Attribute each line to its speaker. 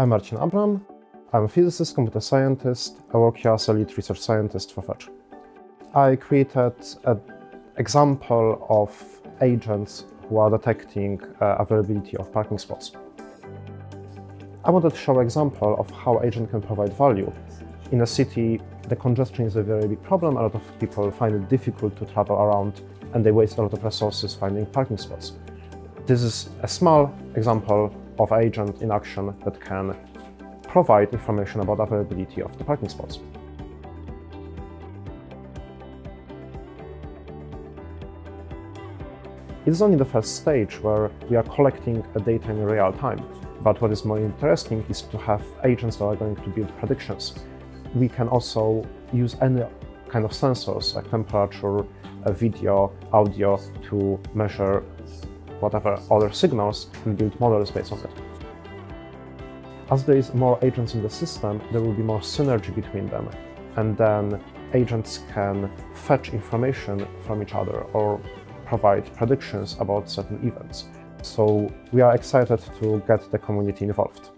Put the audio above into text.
Speaker 1: I'm Marcin Abram. I'm a physicist, computer scientist. I work here as a lead research scientist for Fetch. I created an example of agents who are detecting uh, availability of parking spots. I wanted to show an example of how agent can provide value. In a city, the congestion is a very big problem. A lot of people find it difficult to travel around and they waste a lot of resources finding parking spots. This is a small example of agent in action that can provide information about availability of the parking spots. It is only the first stage where we are collecting data in real time. But what is more interesting is to have agents that are going to build predictions. We can also use any kind of sensors like temperature, uh, video, audio to measure whatever other signals and build models based on it. As there is more agents in the system, there will be more synergy between them. And then agents can fetch information from each other or provide predictions about certain events. So we are excited to get the community involved.